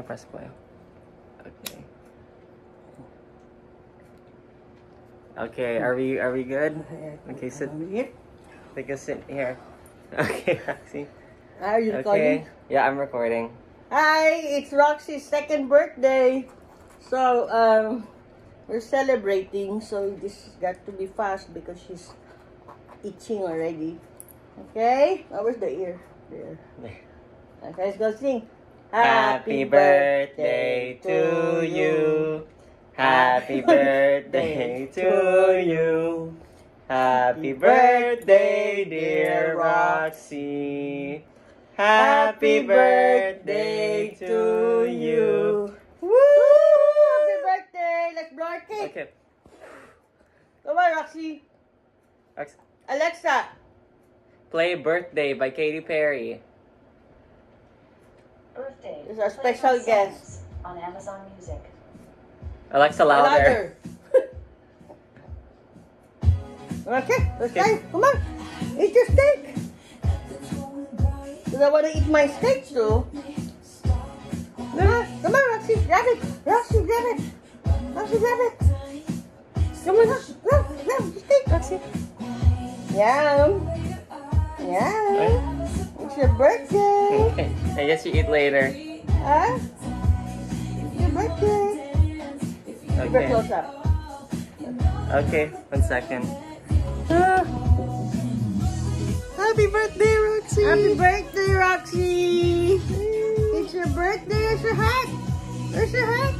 Press play. Okay. Okay, are we are we good? Okay, sit. Take a sit here. Okay, Roxy. Are you recording? Okay. Yeah, I'm recording. Hi, it's Roxy's second birthday. So, um, we're celebrating. So, this got to be fast because she's itching already. Okay? Oh, where's the ear? There. Okay, let's go sing. Happy birthday to you. Happy birthday to you. Happy birthday, dear Roxy. Happy birthday to you. Woo! Happy birthday! Let's blow our cake. Okay. Come on, Roxy. Rox- Alexa. Play Birthday by Katy Perry. Birthday. This is our Play special guest. On Amazon Music. Alexa louder. okay, let's Okay. try. Come on. Eat your steak. Because I want to eat my steak too. Come on, come on, Roxy, grab it. Roxy, grab it. Roxy, grab it. Come on, Roxy, grab, grab the steak, Roxy. Yum. Yum. It's your birthday. Okay. I guess you eat later. Huh? Your birthday. Keep it Okay. close up. Okay, one second. Ah. Happy birthday, Roxy! Happy birthday, Roxy! It's your birthday. Where's your hat? Where's your hat?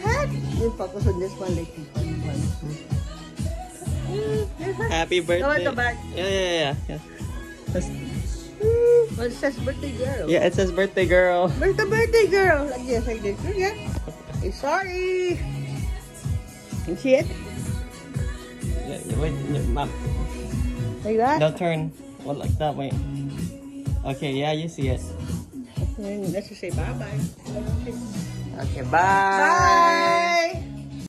Hat? You focus on this one, like this one. this one. Mm, there's hat. Happy birthday. Go at the back. Yeah, yeah, yeah. yeah. That's- Mm, Well, it says birthday girl. Yeah, it says birthday girl. Where's the birthday girl? Like this, like this. Yeah. Hey, sorry. You see it? Yeah, yeah, wait, yeah, ma'am. Like that? No, turn. Well, like that, wait. Okay, yeah, you see it. Let's just say bye-bye. Okay, bye. Bye.